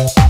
Gracias.